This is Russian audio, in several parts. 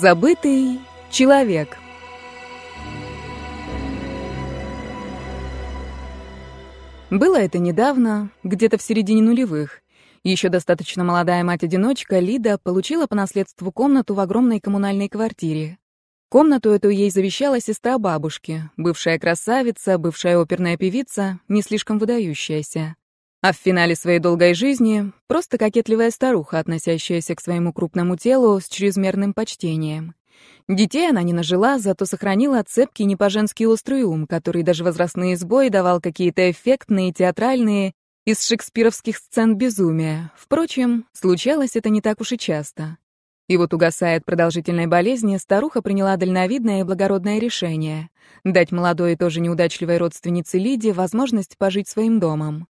Забытый человек. Было это недавно, где-то в середине нулевых. Еще достаточно молодая мать-одиночка Лида получила по наследству комнату в огромной коммунальной квартире. Комнату эту ей завещала сестра бабушки, бывшая красавица, бывшая оперная певица, не слишком выдающаяся. А в финале своей долгой жизни просто кокетливая старуха, относящаяся к своему крупному телу с чрезмерным почтением. Детей она не нажила, зато сохранила цепкий не по-женски острый ум, который даже возрастные сбои давал какие-то эффектные, театральные, из шекспировских сцен безумия. Впрочем, случалось это не так уж и часто. И вот, угасая от продолжительной болезни, старуха приняла дальновидное и благородное решение — дать молодой и тоже неудачливой родственнице Лиде возможность пожить своим домом.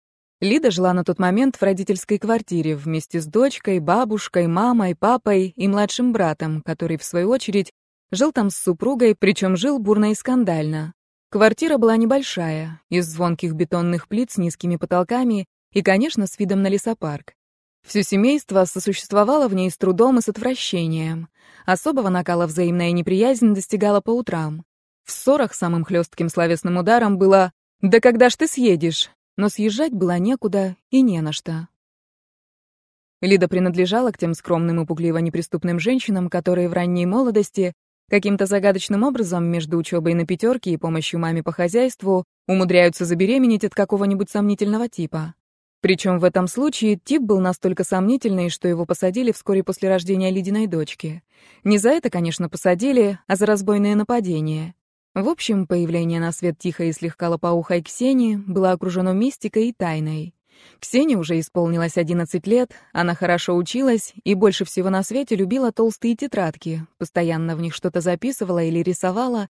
Лида жила на тот момент в родительской квартире вместе с дочкой, бабушкой, мамой, папой и младшим братом, который, в свою очередь, жил там с супругой, причем жил бурно и скандально. Квартира была небольшая, из звонких бетонных плит с низкими потолками и, конечно, с видом на лесопарк. Все семейство сосуществовало в ней с трудом и с отвращением. Особого накала взаимная неприязнь достигала по утрам. В ссорах самым хлестким словесным ударом было «Да когда ж ты съедешь? Но съезжать было некуда и не на что. Лида принадлежала к тем скромным и пугливо-неприступным женщинам, которые в ранней молодости каким-то загадочным образом между учебой на пятерке и помощью маме по хозяйству умудряются забеременеть от какого-нибудь сомнительного типа. Причем в этом случае тип был настолько сомнительный, что его посадили вскоре после рождения Лидиной дочки. Не за это, конечно, посадили, а за разбойное нападение. В общем, появление на свет тихой и слегка лопоухой Ксении было окружено мистикой и тайной. Ксении уже исполнилось 11 лет, она хорошо училась и больше всего на свете любила толстые тетрадки, постоянно в них что-то записывала или рисовала,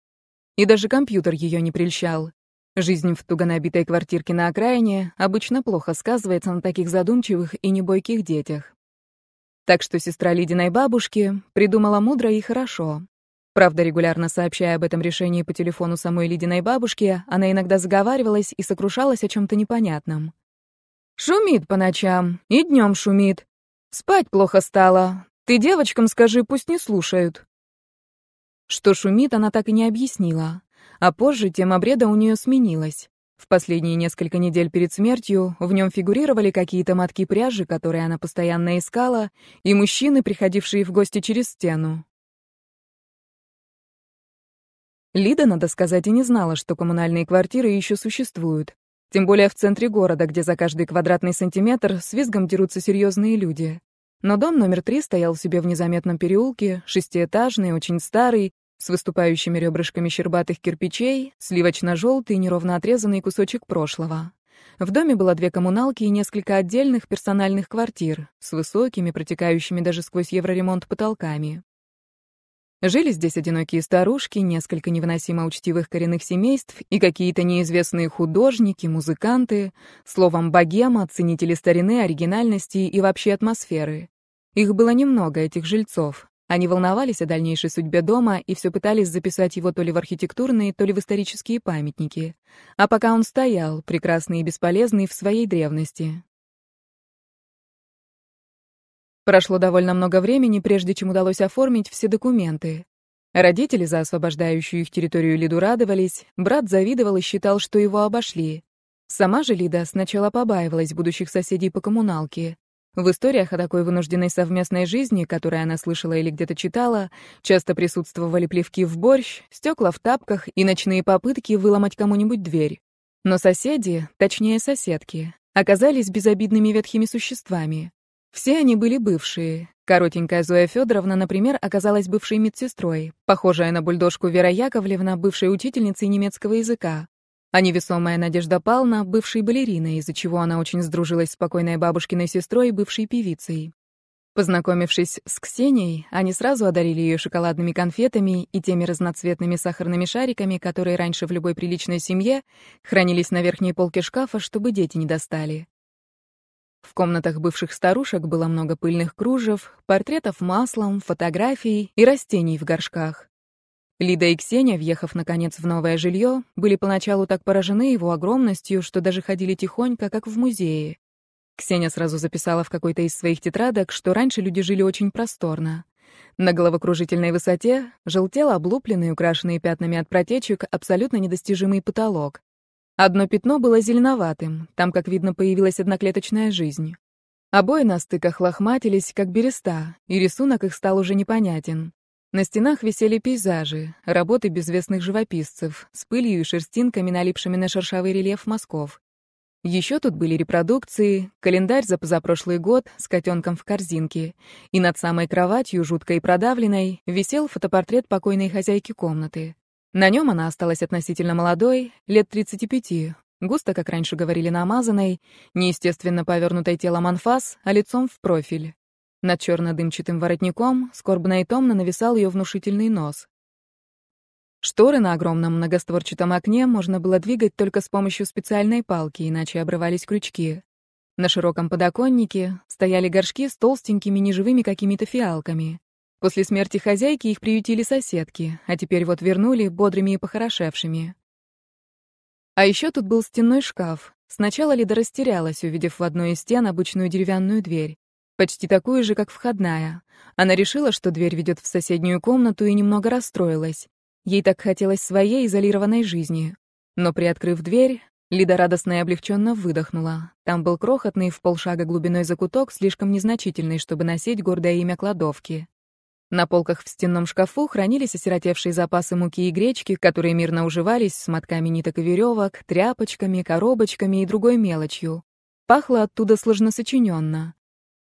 и даже компьютер ее не прельщал. Жизнь в туго набитой квартирке на окраине обычно плохо сказывается на таких задумчивых и небойких детях. Так что сестра Лидиной бабушки придумала мудро и хорошо. Правда, регулярно сообщая об этом решении по телефону самой Лидиной бабушке, она иногда заговаривалась и сокрушалась о чем-то непонятном. «Шумит по ночам, и днем шумит. Спать плохо стало. Ты девочкам скажи, пусть не слушают». Что шумит, она так и не объяснила. А позже тема бреда у нее сменилась. В последние несколько недель перед смертью в нем фигурировали какие-то мотки пряжи, которые она постоянно искала, и мужчины, приходившие в гости через стену. Лида, надо сказать, и не знала, что коммунальные квартиры еще существуют. Тем более в центре города, где за каждый квадратный сантиметр с визгом дерутся серьезные люди. Но дом номер три стоял себе в незаметном переулке, шестиэтажный, очень старый, с выступающими ребрышками щербатых кирпичей, сливочно-желтый, неровно отрезанный кусочек прошлого. В доме было две коммуналки и несколько отдельных персональных квартир с высокими, протекающими даже сквозь евроремонт потолками. Жили здесь одинокие старушки, несколько невыносимо учтивых коренных семейств и какие-то неизвестные художники, музыканты, словом, богема, ценители старины, оригинальности и вообще атмосферы. Их было немного, этих жильцов. Они волновались о дальнейшей судьбе дома и все пытались записать его то ли в архитектурные, то ли в исторические памятники. А пока он стоял, прекрасный и бесполезный в своей древности. Прошло довольно много времени, прежде чем удалось оформить все документы. Родители за освобождающую их территорию Лиду радовались, брат завидовал и считал, что его обошли. Сама же Лида сначала побаивалась будущих соседей по коммуналке. В историях о такой вынужденной совместной жизни, которую она слышала или где-то читала, часто присутствовали плевки в борщ, стекла в тапках и ночные попытки выломать кому-нибудь дверь. Но соседи, точнее соседки, оказались безобидными ветхими существами. Все они были бывшие. Коротенькая Зоя Федоровна, например, оказалась бывшей медсестрой, похожая на бульдожку Вера Яковлевна, бывшей учительницей немецкого языка. А невесомая Надежда Павловна, бывшей балериной, из-за чего она очень сдружилась с покойной бабушкиной сестрой, бывшей певицей. Познакомившись с Ксенией, они сразу одарили ее шоколадными конфетами и теми разноцветными сахарными шариками, которые раньше в любой приличной семье хранились на верхней полке шкафа, чтобы дети не достали. В комнатах бывших старушек было много пыльных кружев, портретов маслом, фотографий и растений в горшках. Лида и Ксения, въехав, наконец, в новое жилье, были поначалу так поражены его огромностью, что даже ходили тихонько, как в музее. Ксения сразу записала в какой-то из своих тетрадок, что раньше люди жили очень просторно. На головокружительной высоте желтел облупленный, украшенный пятнами от протечек, абсолютно недостижимый потолок. Одно пятно было зеленоватым, там, как видно, появилась одноклеточная жизнь. Обои на стыках лохматились, как береста, и рисунок их стал уже непонятен. На стенах висели пейзажи, работы безвестных живописцев, с пылью и шерстинками, налипшими на шершавый рельеф мазков. Еще тут были репродукции, календарь за позапрошлый год с котенком в корзинке, и над самой кроватью, жуткой и продавленной, висел фотопортрет покойной хозяйки комнаты. На нем она осталась относительно молодой, лет 35, густо, как раньше говорили, намазанной, неестественно повернутой телом анфас, а лицом в профиль. Над черно-дымчатым воротником скорбно и томно нависал ее внушительный нос. Шторы на огромном многостворчатом окне можно было двигать только с помощью специальной палки, иначе обрывались крючки. На широком подоконнике стояли горшки с толстенькими неживыми какими-то фиалками. После смерти хозяйки их приютили соседки, а теперь вот вернули бодрыми и похорошевшими. А еще тут был стенной шкаф. Сначала Лида растерялась, увидев в одной из стен обычную деревянную дверь почти такую же, как входная. Она решила, что дверь ведет в соседнюю комнату и немного расстроилась. Ей так хотелось своей изолированной жизни. Но приоткрыв дверь, Лида радостно и облегченно выдохнула. Там был крохотный в полшага глубиной закуток, слишком незначительный, чтобы носить гордое имя кладовки. На полках в стенном шкафу хранились осиротевшие запасы муки и гречки, которые мирно уживались с мотками ниток и веревок, тряпочками, коробочками и другой мелочью. Пахло оттуда сложносочиненно.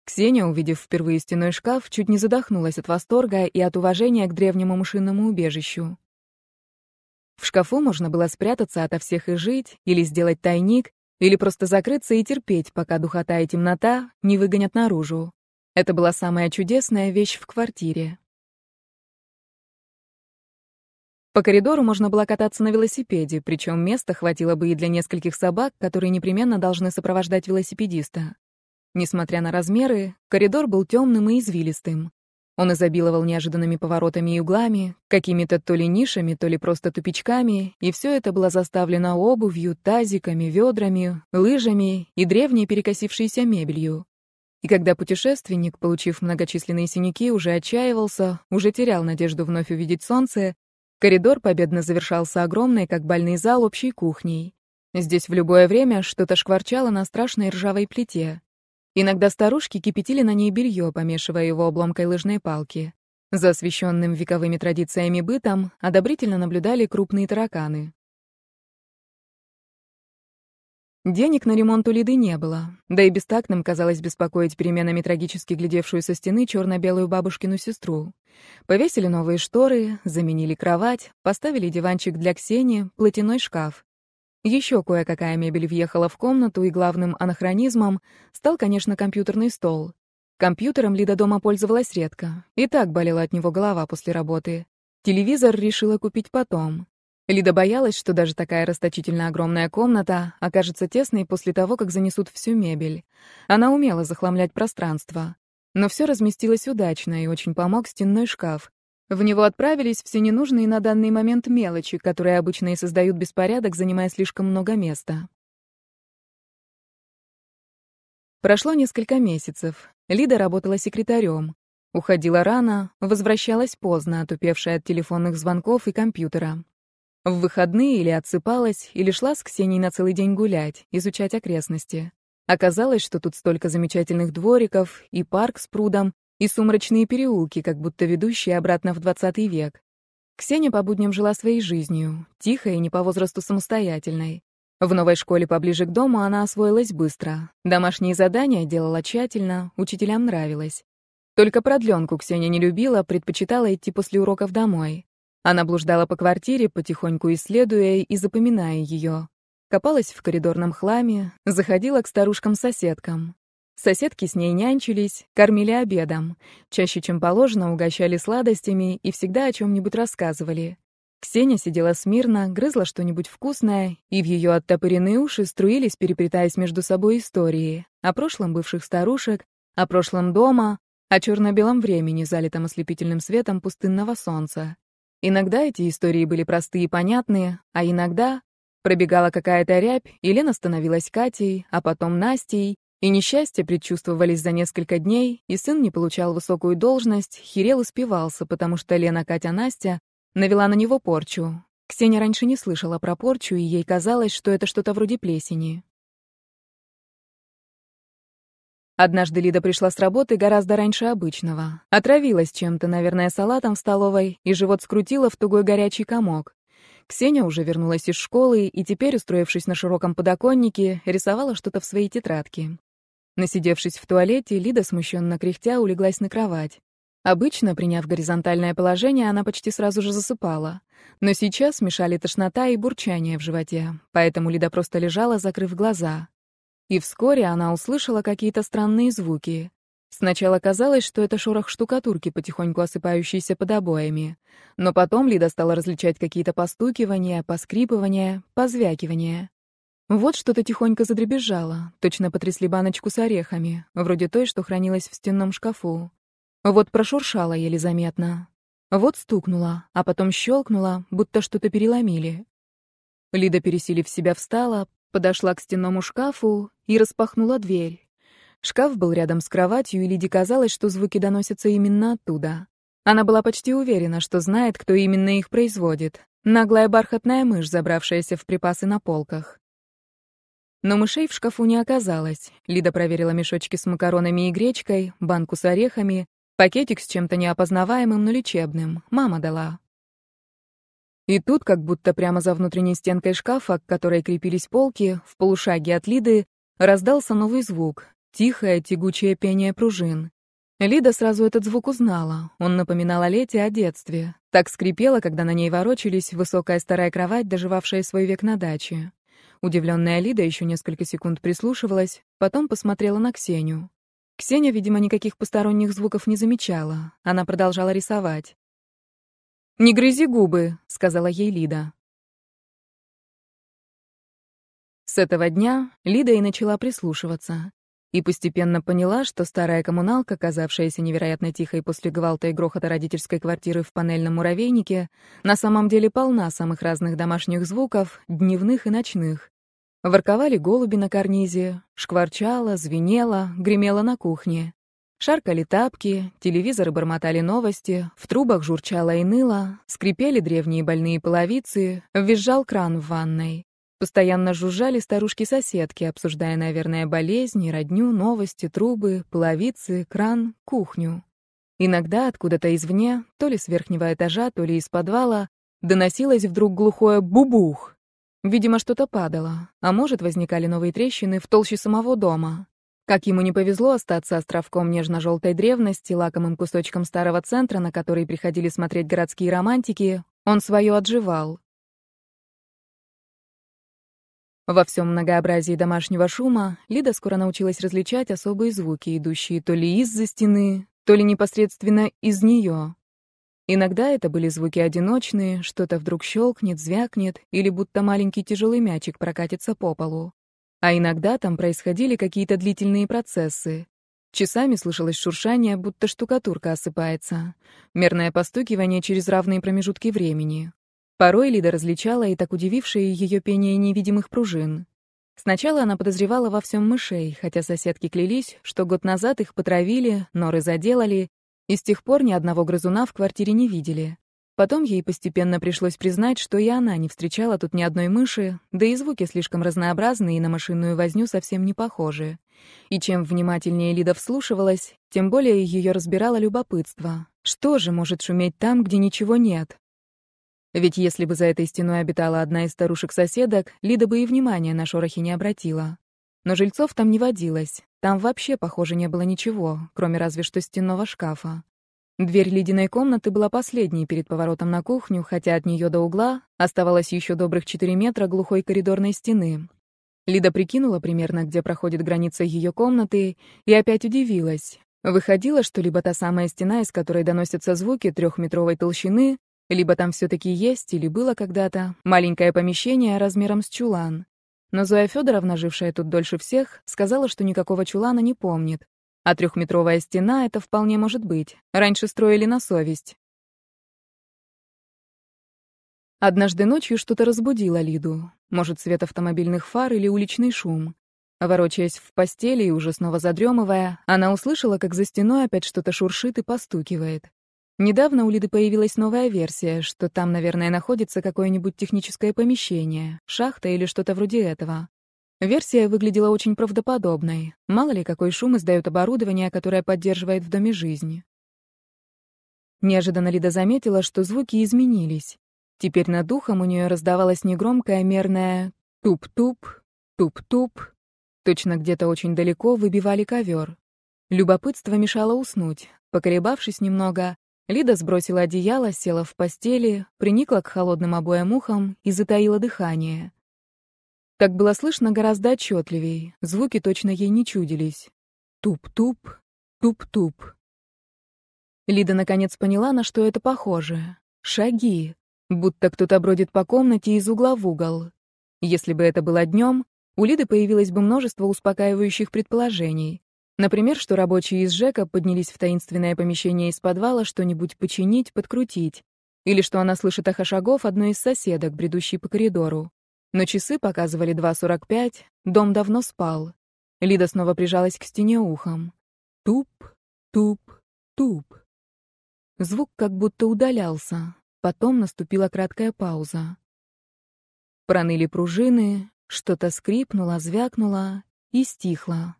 Ксения, увидев впервые стеной шкаф, чуть не задохнулась от восторга и от уважения к древнему мышиному убежищу. В шкафу можно было спрятаться ото всех и жить, или сделать тайник, или просто закрыться и терпеть, пока духота и темнота не выгонят наружу. Это была самая чудесная вещь в квартире. По коридору можно было кататься на велосипеде, причем места хватило бы и для нескольких собак, которые непременно должны сопровождать велосипедиста. Несмотря на размеры, коридор был темным и извилистым. Он изобиловал неожиданными поворотами и углами, какими-то то ли нишами, то ли просто тупичками, и все это было заставлено обувью, тазиками, ведрами, лыжами и древней перекосившейся мебелью. И когда путешественник, получив многочисленные синяки, уже отчаивался, уже терял надежду вновь увидеть солнце, коридор победно завершался огромной, как бальный зал, общей кухней. Здесь в любое время что-то шкварчало на страшной ржавой плите. Иногда старушки кипятили на ней белье, помешивая его обломкой лыжной палки. За освещенным вековыми традициями бытом одобрительно наблюдали крупные тараканы. Денег на ремонт у Лиды не было, да и бестактным казалось беспокоить переменами трагически глядевшую со стены черно-белую бабушкину сестру. Повесили новые шторы, заменили кровать, поставили диванчик для Ксении, платяной шкаф. Еще кое-какая мебель въехала в комнату, и главным анахронизмом стал, конечно, компьютерный стол. Компьютером Лида дома пользовалась редко. И так болела от него голова после работы. Телевизор решила купить потом. Лида боялась, что даже такая расточительно огромная комната окажется тесной после того, как занесут всю мебель. Она умела захламлять пространство. Но все разместилось удачно, и очень помог стенной шкаф. В него отправились все ненужные на данный момент мелочи, которые обычно и создают беспорядок, занимая слишком много места. Прошло несколько месяцев. Лида работала секретарем. Уходила рано, возвращалась поздно, отупевшая от телефонных звонков и компьютера. В выходные или отсыпалась, или шла с Ксенией на целый день гулять, изучать окрестности. Оказалось, что тут столько замечательных двориков, и парк с прудом, и сумрачные переулки, как будто ведущие обратно в двадцатый век. Ксения по будням жила своей жизнью, тихой и не по возрасту самостоятельной. В новой школе поближе к дому она освоилась быстро. Домашние задания делала тщательно, учителям нравилось. Только продленку Ксения не любила, предпочитала идти после уроков домой. Она блуждала по квартире, потихоньку исследуя и запоминая ее. Копалась в коридорном хламе, заходила к старушкам-соседкам. Соседки с ней нянчились, кормили обедом. Чаще, чем положено, угощали сладостями и всегда о чем-нибудь рассказывали. Ксения сидела смирно, грызла что-нибудь вкусное, и в ее оттопыренные уши струились, переплетаясь между собой истории. О прошлом бывших старушек, о прошлом дома, о черно-белом времени, залитом ослепительным светом пустынного солнца. Иногда эти истории были простые и понятные, а иногда пробегала какая-то рябь, и Лена становилась Катей, а потом Настей, И несчастья предчувствовались за несколько дней, и сын не получал высокую должность, Хирел успевался, потому что Лена, Катя, Настя навела на него порчу. Ксения раньше не слышала про порчу, и ей казалось, что это что-то вроде плесени. Однажды Лида пришла с работы гораздо раньше обычного. Отравилась чем-то, наверное, салатом в столовой, и живот скрутила в тугой горячий комок. Ксения уже вернулась из школы и теперь, устроившись на широком подоконнике, рисовала что-то в своей тетрадке. Насидевшись в туалете, Лида, смущенно кряхтя, улеглась на кровать. Обычно, приняв горизонтальное положение, она почти сразу же засыпала. Но сейчас мешали тошнота и бурчание в животе, поэтому Лида просто лежала, закрыв глаза. И вскоре она услышала какие-то странные звуки. Сначала казалось, что это шорох штукатурки, потихоньку осыпающейся под обоями. Но потом Лида стала различать какие-то постукивания, поскрипывания, позвякивания. Вот что-то тихонько задребезжало, точно потрясли баночку с орехами, вроде той, что хранилась в стенном шкафу. Вот прошуршало еле заметно. Вот стукнуло, а потом щелкнуло, будто что-то переломили. Лида, пересилив себя, встала, подошла к стенному шкафу и распахнула дверь. Шкаф был рядом с кроватью, и Лиде казалось, что звуки доносятся именно оттуда. Она была почти уверена, что знает, кто именно их производит. Наглая бархатная мышь, забравшаяся в припасы на полках. Но мышей в шкафу не оказалось. Лида проверила мешочки с макаронами и гречкой, банку с орехами, пакетик с чем-то неопознаваемым, но лечебным. Мама дала. И тут, как будто прямо за внутренней стенкой шкафа, к которой крепились полки, в полушаге от Лиды, раздался новый звук — тихое, тягучее пение пружин. Лида сразу этот звук узнала. Он напоминал о лете, о детстве. Так скрипела, когда на ней ворочались высокая старая кровать, доживавшая свой век на даче. Удивленная Лида еще несколько секунд прислушивалась, потом посмотрела на Ксению. Ксения, видимо, никаких посторонних звуков не замечала. Она продолжала рисовать. «Не грызи губы», — сказала ей Лида. С этого дня Лида и начала прислушиваться. И постепенно поняла, что старая коммуналка, казавшаяся невероятно тихой после гвалта и грохота родительской квартиры в панельном муравейнике, на самом деле полна самых разных домашних звуков, дневных и ночных. Ворковали голуби на карнизе, шкварчало, звенело, гремело на кухне. Шаркали тапки, телевизоры бормотали новости, в трубах журчало и ныло, скрипели древние больные половицы, визжал кран в ванной. Постоянно жужжали старушки-соседки, обсуждая, наверное, болезни, родню, новости, трубы, половицы, кран, кухню. Иногда откуда-то извне, то ли с верхнего этажа, то ли из подвала, доносилось вдруг глухое «бубух». Видимо, что-то падало, а может, возникали новые трещины в толще самого дома. Как ему не повезло остаться островком нежно-желтой древности, лакомым кусочком старого центра, на который приходили смотреть городские романтики, он свое отживал. Во всем многообразии домашнего шума Лида скоро научилась различать особые звуки, идущие то ли из-за стены, то ли непосредственно из нее. Иногда это были звуки одиночные, что-то вдруг щелкнет, звякнет, или будто маленький тяжелый мячик прокатится по полу. А иногда там происходили какие-то длительные процессы. Часами слышалось шуршание, будто штукатурка осыпается. Мерное постукивание через равные промежутки времени. Порой Лида различала и так удивившее ее пение невидимых пружин. Сначала она подозревала во всем мышей, хотя соседки клялись, что год назад их потравили, норы заделали, и с тех пор ни одного грызуна в квартире не видели. Потом ей постепенно пришлось признать, что и она не встречала тут ни одной мыши, да и звуки слишком разнообразные и на машинную возню совсем не похожи. И чем внимательнее Лида вслушивалась, тем более ее разбирало любопытство. Что же может шуметь там, где ничего нет? Ведь если бы за этой стеной обитала одна из старушек-соседок, Лида бы и внимания на шорохи не обратила. Но жильцов там не водилось. Там вообще, похоже, не было ничего, кроме разве что стенного шкафа. Дверь ледяной комнаты была последней перед поворотом на кухню, хотя от нее до угла оставалось еще добрых 4 метра глухой коридорной стены. Лида прикинула примерно, где проходит граница ее комнаты, и опять удивилась. Выходило, что либо та самая стена, из которой доносятся звуки трехметровой толщины, либо там все-таки есть или было когда-то маленькое помещение размером с чулан. Но Зоя Федоровна, жившая тут дольше всех, сказала, что никакого чулана не помнит. А трехметровая стена — это вполне может быть. Раньше строили на совесть. Однажды ночью что-то разбудило Лиду. Может, свет автомобильных фар или уличный шум. Ворочаясь в постели и уже снова задремывая, она услышала, как за стеной опять что-то шуршит и постукивает. Недавно у Лиды появилась новая версия, что там, наверное, находится какое-нибудь техническое помещение, шахта или что-то вроде этого. Версия выглядела очень правдоподобной. Мало ли, какой шум издает оборудование, которое поддерживает в доме жизнь. Неожиданно Лида заметила, что звуки изменились. Теперь над духом у нее раздавалось негромкое мерное «туп-туп», «туп-туп». Точно где-то очень далеко выбивали ковер. Любопытство мешало уснуть. Поколебавшись немного, Лида сбросила одеяло, села в постели, приникла к холодным обоям ухам и затаила дыхание. Так было слышно гораздо отчетливей, звуки точно ей не чудились. Туп-туп, туп-туп. Лида наконец поняла, на что это похоже. Шаги. Будто кто-то бродит по комнате из угла в угол. Если бы это было днем, у Лиды появилось бы множество успокаивающих предположений. Например, что рабочие из ЖЭКа поднялись в таинственное помещение из подвала что-нибудь починить, подкрутить. Или что она слышит эхо шагов одной из соседок, бредущей по коридору. Но часы показывали 2.45, дом давно спал. Лида снова прижалась к стене ухом. Туп, туп, туп. Звук как будто удалялся. Потом наступила краткая пауза. Проныли пружины, что-то скрипнуло, звякнуло и стихло.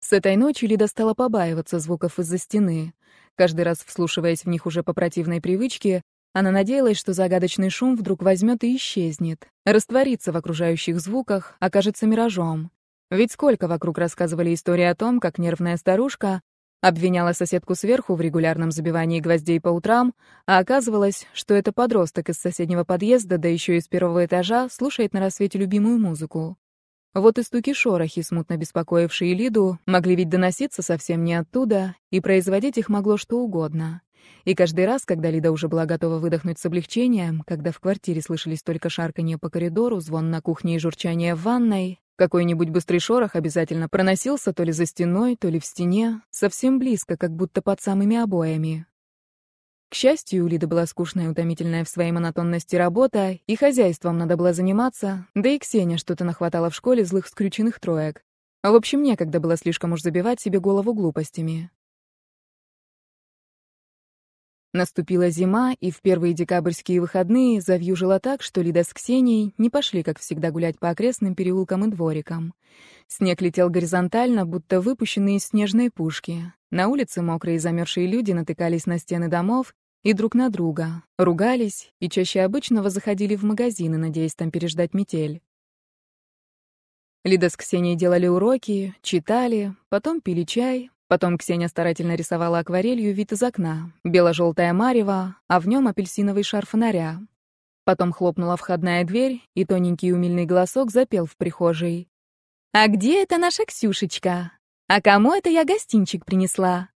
С этой ночи Лида стала побаиваться звуков из-за стены. Каждый раз, вслушиваясь в них уже по противной привычке, она надеялась, что загадочный шум вдруг возьмет и исчезнет, растворится в окружающих звуках, окажется миражом. Ведь сколько вокруг рассказывали истории о том, как нервная старушка обвиняла соседку сверху в регулярном забивании гвоздей по утрам, а оказывалось, что это подросток из соседнего подъезда, да еще и с первого этажа, слушает на рассвете любимую музыку. Вот и стуки-шорохи, смутно беспокоившие Лиду, могли ведь доноситься совсем не оттуда, и производить их могло что угодно. И каждый раз, когда Лида уже была готова выдохнуть с облегчением, когда в квартире слышались только шарканье по коридору, звон на кухне и журчание в ванной, какой-нибудь быстрый шорох обязательно проносился то ли за стеной, то ли в стене, совсем близко, как будто под самыми обоями. К счастью, у Лиды была скучная и утомительная в своей монотонности работа, и хозяйством надо было заниматься, да и Ксения что-то нахватала в школе злых скрюченных троек. В общем, некогда было слишком уж забивать себе голову глупостями. Наступила зима, и в первые декабрьские выходные завьюжило так, что Лида с Ксенией не пошли, как всегда, гулять по окрестным переулкам и дворикам. Снег летел горизонтально, будто выпущенный из снежной пушки. На улице мокрые и замерзшие люди натыкались на стены домов и друг на друга, ругались и чаще обычного заходили в магазины, надеясь там переждать метель. Лида с Ксенией делали уроки, читали, потом пили чай, потом Ксения старательно рисовала акварелью вид из окна, бело-желтое марево, а в нем апельсиновый шар фонаря. Потом хлопнула входная дверь, и тоненький умильный голосок запел в прихожей. «А где это наша Ксюшечка? А кому это я гостинчик принесла?»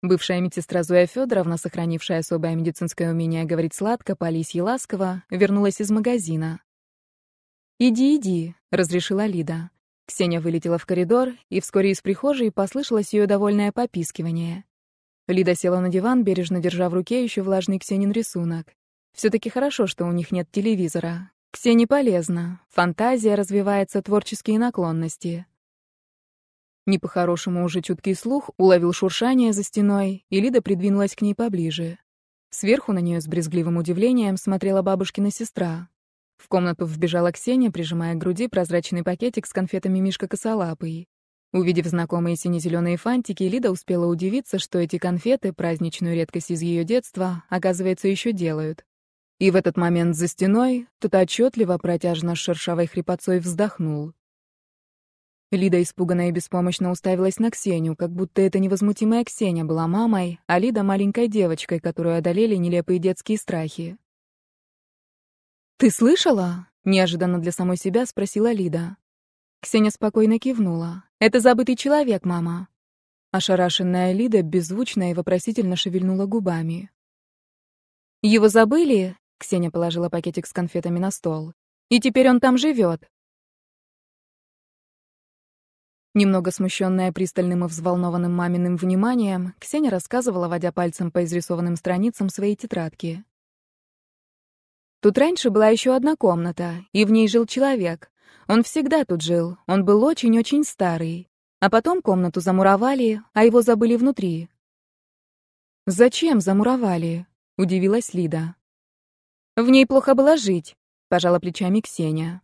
Бывшая медсестра Зоя Федоровна, сохранившая особое медицинское умение говорить сладко, по лисье ласково, вернулась из магазина. «Иди, иди», — разрешила Лида. Ксения вылетела в коридор, и вскоре из прихожей послышалось ее довольное попискивание. Лида села на диван, бережно держа в руке еще влажный Ксенин рисунок. все таки хорошо, что у них нет телевизора. Ксении полезно. Фантазия развивается, творческие наклонности. Не по-хорошему уже чуткий слух уловил шуршание за стеной, и Лида придвинулась к ней поближе. Сверху на нее с брезгливым удивлением смотрела бабушкина сестра. В комнату вбежала Ксения, прижимая к груди прозрачный пакетик с конфетами Мишка Косолапый. Увидев знакомые сине-зеленые фантики, Лида успела удивиться, что эти конфеты, праздничную редкость из ее детства, оказывается, еще делают. И в этот момент за стеной кто-то отчетливо, протяжно с шершавой хрипотцой вздохнул. Лида испуганно и беспомощно уставилась на Ксению, как будто эта невозмутимая Ксения была мамой, а Лида — маленькой девочкой, которую одолели нелепые детские страхи. «Ты слышала?» — неожиданно для самой себя спросила Лида. Ксения спокойно кивнула. «Это забытый человек, мама». Ошарашенная Лида беззвучно и вопросительно шевельнула губами. «Его забыли?» Ксения положила пакетик с конфетами на стол. «И теперь он там живет. Немного смущенная пристальным и взволнованным маминым вниманием, Ксения рассказывала, водя пальцем по изрисованным страницам своей тетрадки. Тут раньше была еще одна комната, и в ней жил человек. Он всегда тут жил, он был очень-очень старый. А потом комнату замуровали, а его забыли внутри. «Зачем замуровали?» — удивилась Лида. «В ней плохо было жить», — пожала плечами Ксения.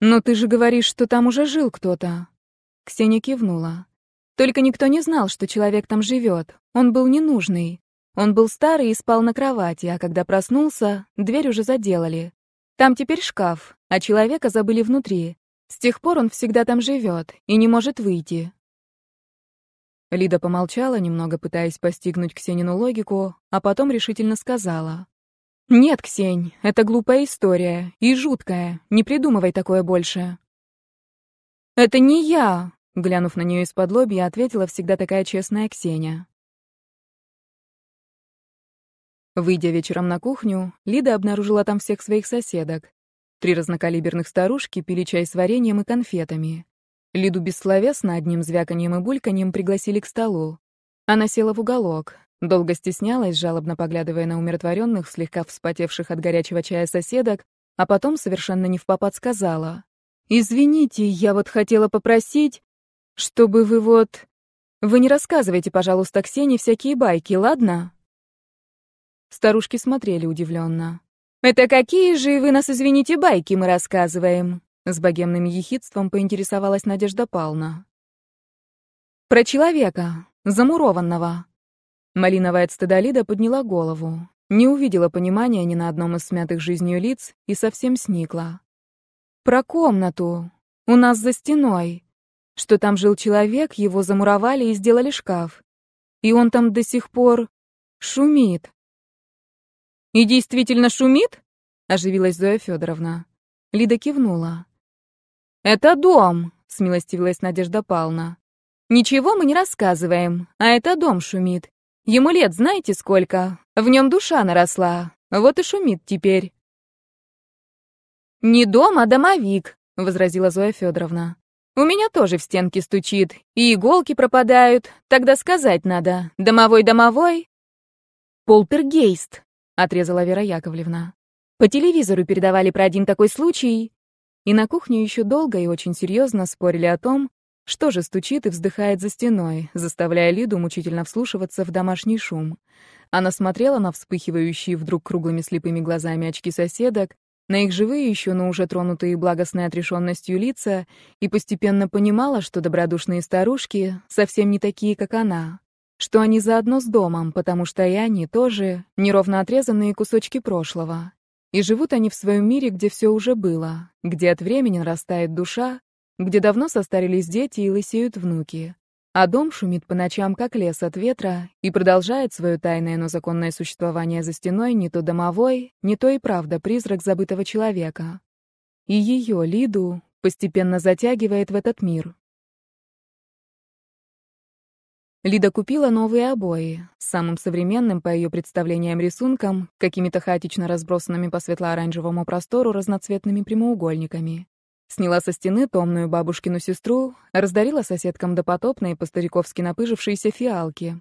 «Но ты же говоришь, что там уже жил кто-то». Ксения кивнула. «Только никто не знал, что человек там живет. Он был ненужный. Он был старый и спал на кровати, а когда проснулся, дверь уже заделали. Там теперь шкаф, а человека забыли внутри. С тех пор он всегда там живет и не может выйти». Лида помолчала, немного пытаясь постигнуть Ксенину логику, а потом решительно сказала. «Нет, Ксень, это глупая история и жуткая. Не придумывай такое больше». «Это не я», — глянув на нее из-под лобья, ответила всегда такая честная Ксения. Выйдя вечером на кухню, Лида обнаружила там всех своих соседок. Три разнокалиберных старушки пили чай с вареньем и конфетами. Лиду бессловесно одним звяканьем и бульканьем пригласили к столу. Она села в уголок, Долго стеснялась, жалобно поглядывая на умиротворенных, слегка вспотевших от горячего чая соседок, а потом совершенно не в попад сказала. «Извините, я вот хотела попросить, чтобы вы вот... Вы не рассказывайте, пожалуйста, Ксении всякие байки, ладно?» Старушки смотрели удивленно. «Это какие же вы нас, извините, байки мы рассказываем?» С богемным ехидством поинтересовалась Надежда Павловна. «Про человека, замурованного», Малиновая от подняла голову, не увидела понимания ни на одном из смятых жизнью лиц и совсем сникла. «Про комнату. У нас за стеной. Что там жил человек, его замуровали и сделали шкаф. И он там до сих пор шумит». «И действительно шумит?» — оживилась Зоя Федоровна. Лида кивнула. «Это дом», — смилостивилась Надежда Павловна. «Ничего мы не рассказываем, а это дом шумит. Ему лет знаете сколько? В нем душа наросла. Вот и шумит теперь. «Не дом, а домовик», — возразила Зоя Федоровна. «У меня тоже в стенки стучит, и иголки пропадают. Тогда сказать надо. Домовой-домовой?» «Полтергейст», — отрезала Вера Яковлевна. «По телевизору передавали про один такой случай». И на кухне еще долго и очень серьезно спорили о том, что же стучит и вздыхает за стеной, заставляя Лиду мучительно вслушиваться в домашний шум? Она смотрела на вспыхивающие вдруг круглыми слепыми глазами очки соседок, на их живые еще, но уже тронутые благостной отрешенностью лица, и постепенно понимала, что добродушные старушки совсем не такие, как она, что они заодно с домом, потому что и они тоже неровно отрезанные кусочки прошлого. И живут они в своем мире, где все уже было, где от времени нарастает душа, где давно состарились дети и лысеют внуки, а дом шумит по ночам, как лес от ветра, и продолжает свое тайное, но законное существование за стеной не то домовой, не то и правда призрак забытого человека. И ее, Лиду, постепенно затягивает в этот мир. Лида купила новые обои, с самым современным, по ее представлениям, рисунком, какими-то хаотично разбросанными по светло-оранжевому простору разноцветными прямоугольниками. Сняла со стены томную бабушкину сестру, раздарила соседкам допотопные по-стариковски напыжившиеся фиалки.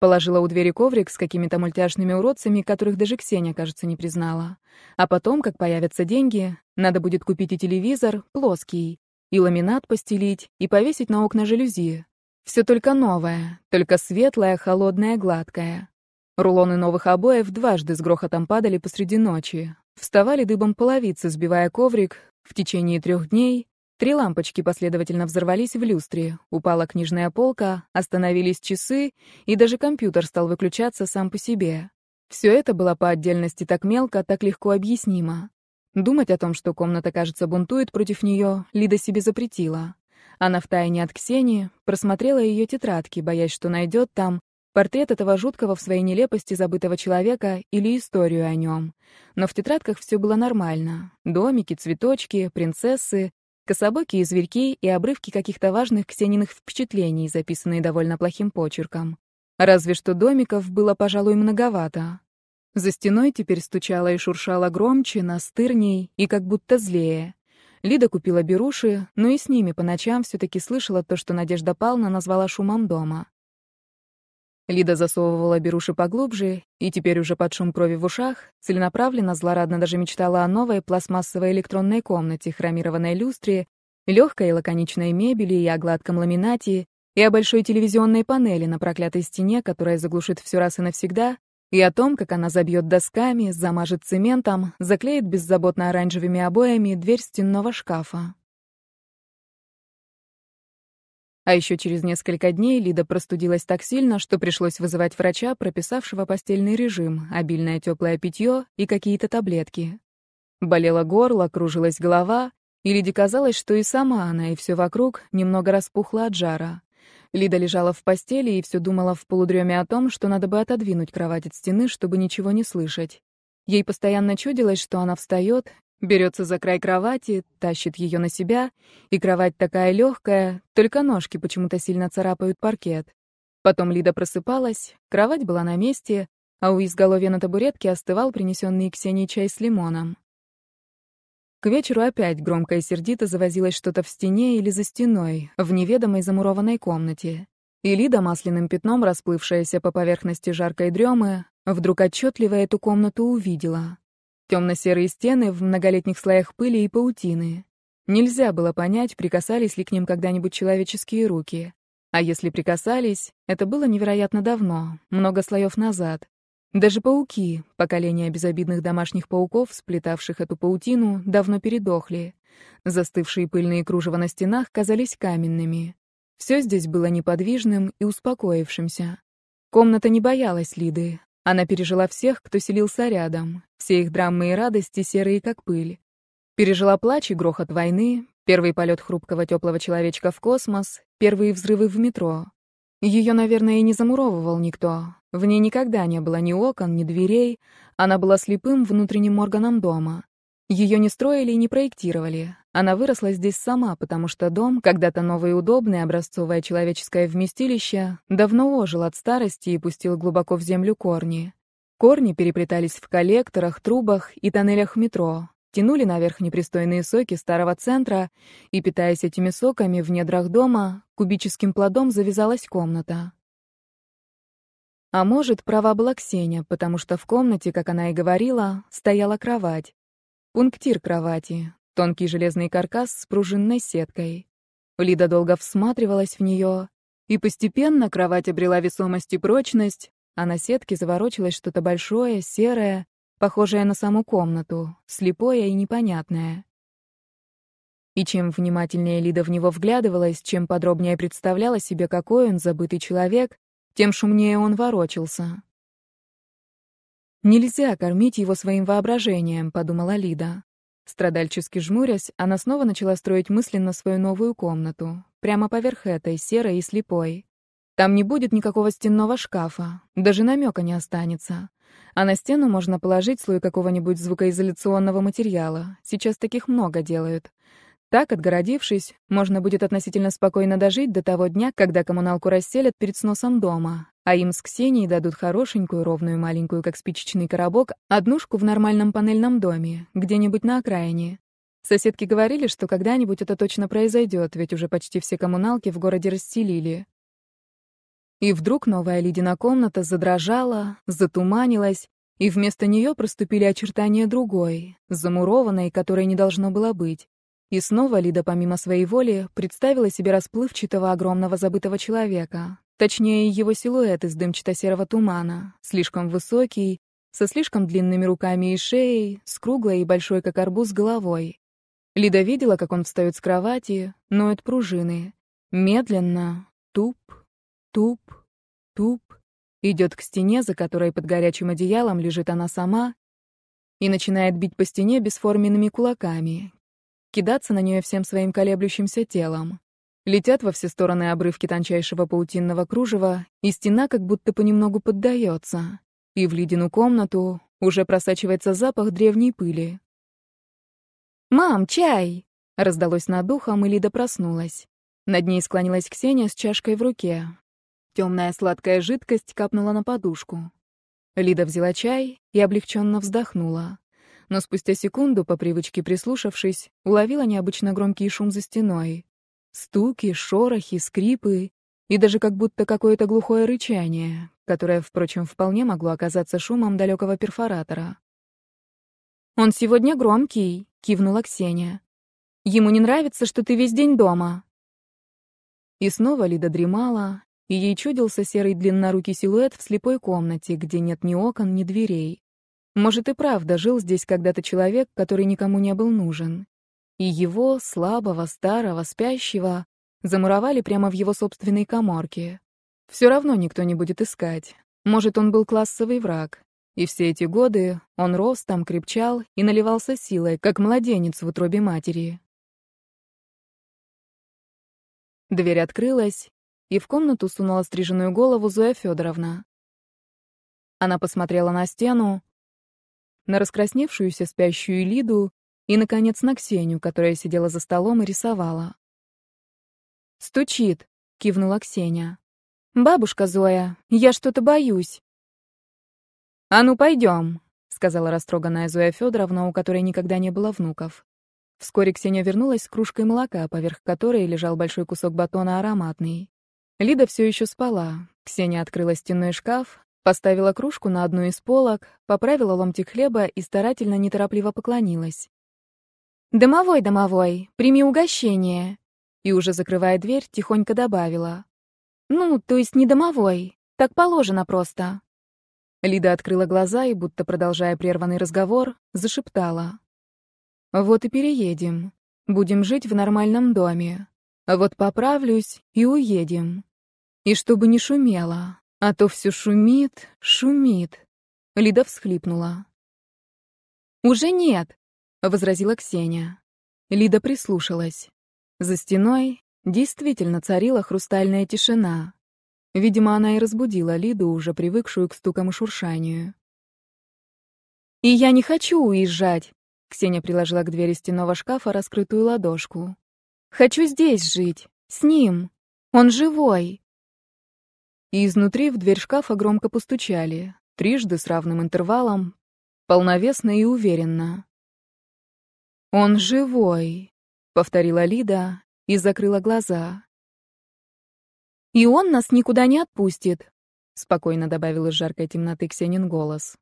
Положила у двери коврик с какими-то мультяшными уродцами, которых даже Ксения, кажется, не признала. А потом, как появятся деньги, надо будет купить и телевизор, плоский, и ламинат постелить, и повесить на окна жалюзи. Все только новое, только светлое, холодное, гладкое. Рулоны новых обоев дважды с грохотом падали посреди ночи. Вставали дыбом половицы, сбивая коврик, в течение трех дней три лампочки последовательно взорвались в люстре, упала книжная полка, остановились часы, и даже компьютер стал выключаться сам по себе. Все это было по отдельности так мелко, так легко объяснимо. Думать о том, что комната, кажется, бунтует против нее, Лида себе запретила. Она втайне от Ксении просмотрела ее тетрадки, боясь, что найдет там Портрет этого жуткого в своей нелепости забытого человека или историю о нем. Но в тетрадках все было нормально. Домики, цветочки, принцессы, кособокие зверьки и обрывки каких-то важных Ксениных впечатлений, записанные довольно плохим почерком. Разве что домиков было, пожалуй, многовато. За стеной теперь стучало и шуршало громче, настырней и как будто злее. Лида купила беруши, но и с ними по ночам все таки слышала то, что Надежда Павловна назвала шумом дома. Лида засовывала беруши поглубже, и теперь уже под шум крови в ушах, целенаправленно, злорадно даже мечтала о новой пластмассовой электронной комнате, хромированной люстре, легкой и лаконичной мебели и о гладком ламинате, и о большой телевизионной панели на проклятой стене, которая заглушит все раз и навсегда, и о том, как она забьет досками, замажет цементом, заклеит беззаботно оранжевыми обоями дверь стенного шкафа. А еще через несколько дней Лида простудилась так сильно, что пришлось вызывать врача, прописавшего постельный режим, обильное теплое питье и какие-то таблетки. Болело горло, кружилась голова, и Лиде казалось, что и сама она, и все вокруг немного распухло от жара. Лида лежала в постели и все думала в полудреме о том, что надо бы отодвинуть кровать от стены, чтобы ничего не слышать. Ей постоянно чудилось, что она встает, Берется за край кровати, тащит ее на себя, и кровать такая легкая, только ножки почему-то сильно царапают паркет. Потом Лида просыпалась, кровать была на месте, а у изголовья на табуретке остывал принесенный Ксении чай с лимоном. К вечеру опять громко и сердито завозилось что-то в стене или за стеной, в неведомой замурованной комнате. И Лида, масляным пятном, расплывшаяся по поверхности жаркой дремы, вдруг отчетливо эту комнату увидела. Темно-серые стены в многолетних слоях пыли и паутины. Нельзя было понять, прикасались ли к ним когда-нибудь человеческие руки. А если прикасались, это было невероятно давно, много слоев назад. Даже пауки, поколение безобидных домашних пауков, сплетавших эту паутину, давно передохли. Застывшие пыльные кружева на стенах казались каменными. Все здесь было неподвижным и успокоившимся. Комната не боялась Лиды, она пережила всех, кто селился рядом, все их драмы и радости серые, как пыль. Пережила плач и грохот войны, первый полет хрупкого теплого человечка в космос, первые взрывы в метро. Ее, наверное, и не замуровывал никто. В ней никогда не было ни окон, ни дверей. Она была слепым внутренним органом дома. Ее не строили и не проектировали. Она выросла здесь сама, потому что дом, когда-то новый и удобный, образцовое человеческое вместилище, давно ожил от старости и пустил глубоко в землю корни. Корни переплетались в коллекторах, трубах и тоннелях метро, тянули наверх непристойные соки старого центра, и, питаясь этими соками в недрах дома, кубическим плодом завязалась комната. А может, права была Ксения, потому что в комнате, как она и говорила, стояла кровать. Пунктир кровати, тонкий железный каркас с пружинной сеткой. Лида долго всматривалась в нее, и постепенно кровать обрела весомость и прочность, а на сетке заворочилось что-то большое, серое, похожее на саму комнату, слепое и непонятное. И чем внимательнее Лида в него вглядывалась, чем подробнее представляла себе, какой он забытый человек, тем шумнее он ворочался. «Нельзя кормить его своим воображением», — подумала Лида. Страдальчески жмурясь, она снова начала строить мысленно свою новую комнату, прямо поверх этой, серой и слепой. Там не будет никакого стенного шкафа, даже намека не останется. А на стену можно положить слой какого-нибудь звукоизоляционного материала. Сейчас таких много делают. Так, отгородившись, можно будет относительно спокойно дожить до того дня, когда коммуналку расселят перед сносом дома, а им с Ксенией дадут хорошенькую, ровную, маленькую, как спичечный коробок, однушку в нормальном панельном доме, где-нибудь на окраине. Соседки говорили, что когда-нибудь это точно произойдет, ведь уже почти все коммуналки в городе расселили. И вдруг новая Лидина комната задрожала, затуманилась, и вместо нее проступили очертания другой, замурованной, которой не должно было быть. И снова Лида, помимо своей воли, представила себе расплывчатого огромного забытого человека. Точнее, его силуэт из дымчато-серого тумана, слишком высокий, со слишком длинными руками и шеей, с круглой и большой, как арбуз, головой. Лида видела, как он встает с кровати, ноет пружины. Медленно, туп, туп, туп, идет к стене, за которой под горячим одеялом лежит она сама, и начинает бить по стене бесформенными кулаками, кидаться на нее всем своим колеблющимся телом. Летят во все стороны обрывки тончайшего паутинного кружева, и стена как будто понемногу поддается. И в ледяную комнату уже просачивается запах древней пыли. «Мам, чай!» — раздалось над ухом, и Лида проснулась. Над ней склонилась Ксения с чашкой в руке. Темная сладкая жидкость капнула на подушку. Лида взяла чай и облегченно вздохнула но спустя секунду, по привычке прислушавшись, уловила необычно громкий шум за стеной. Стуки, шорохи, скрипы и даже как будто какое-то глухое рычание, которое, впрочем, вполне могло оказаться шумом далекого перфоратора. «Он сегодня громкий», — кивнула Ксения. «Ему не нравится, что ты весь день дома». И снова Лида дремала, и ей чудился серый длиннорукий силуэт в слепой комнате, где нет ни окон, ни дверей. Может, и правда жил здесь когда-то человек, который никому не был нужен. И его, слабого, старого, спящего, замуровали прямо в его собственной коморке. Все равно никто не будет искать. Может, он был классовый враг. И все эти годы он рос там, крепчал и наливался силой, как младенец в утробе матери. Дверь открылась, и в комнату сунула стриженную голову Зоя Федоровна. Она посмотрела на стену, на раскрасневшуюся спящую Лиду и, наконец, на Ксению, которая сидела за столом и рисовала. «Стучит», — кивнула Ксения. «Бабушка Зоя, я что-то боюсь». «А ну, пойдем», — сказала растроганная Зоя Федоровна, у которой никогда не было внуков. Вскоре Ксения вернулась с кружкой молока, поверх которой лежал большой кусок батона ароматный. Лида все еще спала. Ксения открыла стенной шкаф, поставила кружку на одну из полок, поправила ломтик хлеба и старательно неторопливо поклонилась. «Домовой, домовой, прими угощение!» И уже закрывая дверь, тихонько добавила. «Ну, то есть не домовой, так положено просто». Лида открыла глаза и, будто продолжая прерванный разговор, зашептала. «Вот и переедем. Будем жить в нормальном доме. Вот поправлюсь и уедем. И чтобы не шумело, а то все шумит, шумит». Лида всхлипнула. «Уже нет», — возразила Ксения. Лида прислушалась. За стеной действительно царила хрустальная тишина. Видимо, она и разбудила Лиду, уже привыкшую к стукам и шуршанию. «И я не хочу уезжать», — Ксения приложила к двери стенного шкафа раскрытую ладошку. «Хочу здесь жить, с ним. Он живой». И изнутри в дверь шкафа громко постучали, трижды с равным интервалом, полновесно и уверенно. «Он живой», — повторила Лида и закрыла глаза. «И он нас никуда не отпустит», — спокойно добавил из жаркой темноты Ксенин голос.